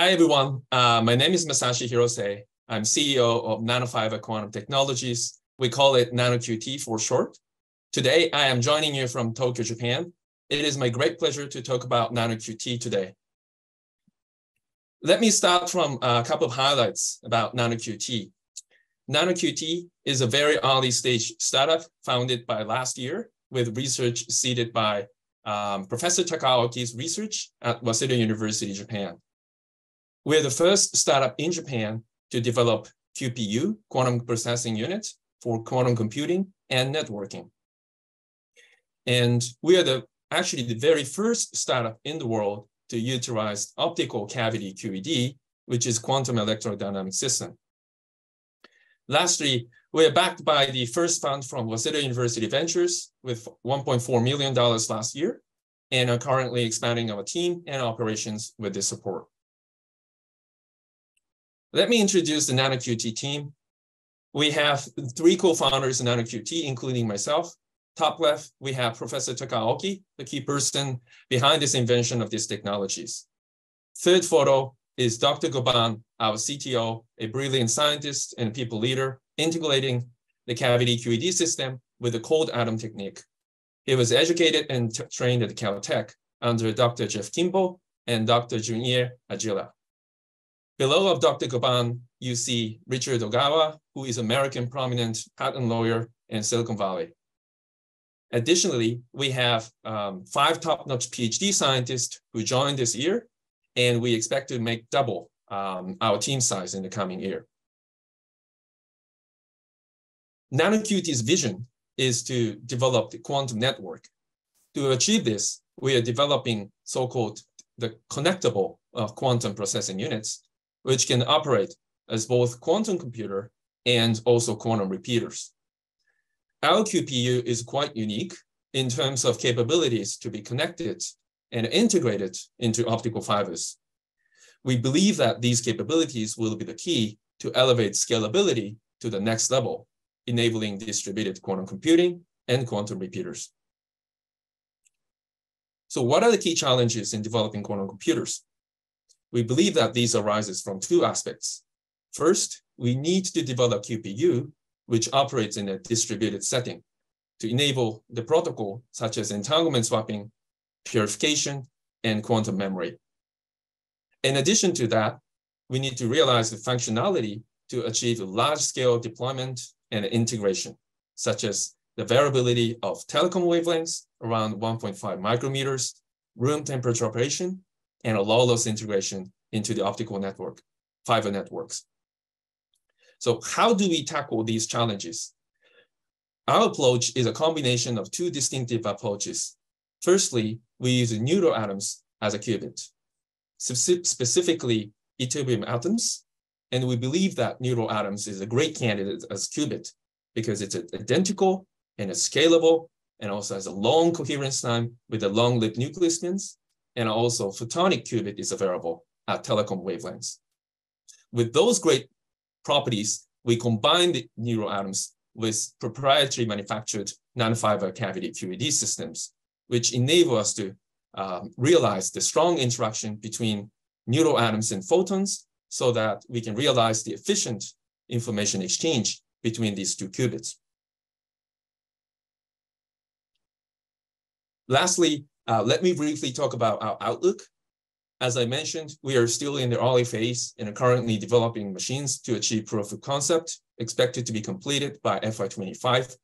Hi, everyone. Uh, my name is Masashi Hirose. I'm CEO of Nanofiber Quantum Technologies. We call it NanoQT for short. Today, I am joining you from Tokyo, Japan. It is my great pleasure to talk about NanoQT today. Let me start from a couple of highlights about NanoQT. NanoQT is a very early stage startup founded by last year with research seeded by um, Professor Takao Aoki's research at Waseda University, Japan. We're the first startup in Japan to develop QPU, quantum processing units, for quantum computing and networking. And we are the actually the very first startup in the world to utilize optical cavity QED, which is quantum electrodynamic system. Lastly, we are backed by the first fund from Waseda University Ventures with $1.4 million last year and are currently expanding our team and operations with this support. Let me introduce the NanoQT team. We have three co-founders in NanoQT, including myself. Top left, we have Professor Takao Aoki, the key person behind this invention of these technologies. Third photo is Dr. Goban, our CTO, a brilliant scientist and people leader, integrating the cavity QED system with the cold atom technique. He was educated and trained at Caltech under Dr. Jeff Kimble and Dr. Junier Agila. Below of Dr. Goban, you see Richard Ogawa, who is American prominent patent lawyer in Silicon Valley. Additionally, we have um, five top-notch PhD scientists who joined this year, and we expect to make double um, our team size in the coming year. NanoQT's vision is to develop the quantum network. To achieve this, we are developing so-called the connectable uh, quantum processing units which can operate as both quantum computer and also quantum repeaters. Our QPU is quite unique in terms of capabilities to be connected and integrated into optical fibers. We believe that these capabilities will be the key to elevate scalability to the next level, enabling distributed quantum computing and quantum repeaters. So what are the key challenges in developing quantum computers? We believe that these arises from two aspects. First, we need to develop QPU, which operates in a distributed setting to enable the protocol such as entanglement swapping, purification, and quantum memory. In addition to that, we need to realize the functionality to achieve large-scale deployment and integration, such as the variability of telecom wavelengths around 1.5 micrometers, room temperature operation, and a low-loss integration into the optical network, fiber networks. So how do we tackle these challenges? Our approach is a combination of two distinctive approaches. Firstly, we use neutral atoms as a qubit, specifically ytterbium atoms, and we believe that neutral atoms is a great candidate as qubit because it's identical and it's scalable and also has a long coherence time with a long-lived nucleus spins and also photonic qubit is available at telecom wavelengths. With those great properties, we combine the neutral atoms with proprietary manufactured nanofiber cavity QED systems, which enable us to um, realize the strong interaction between neutral atoms and photons so that we can realize the efficient information exchange between these two qubits. Lastly, uh, let me briefly talk about our outlook. As I mentioned, we are still in the early phase and are currently developing machines to achieve proof of concept, expected to be completed by FY25.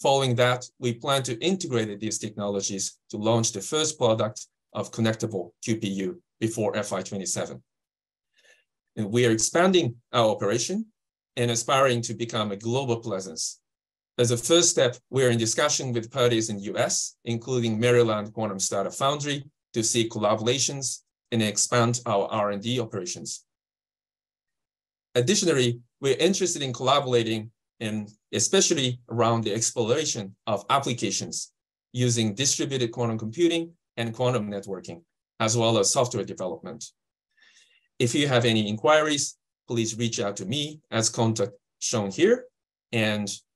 Following that, we plan to integrate these technologies to launch the first product of connectable QPU before FY27. And we are expanding our operation and aspiring to become a global presence as a first step, we are in discussion with parties in the US, including Maryland Quantum Startup Foundry, to seek collaborations and expand our R&D operations. Additionally, we're interested in collaborating and especially around the exploration of applications using distributed quantum computing and quantum networking, as well as software development. If you have any inquiries, please reach out to me as contact shown here, and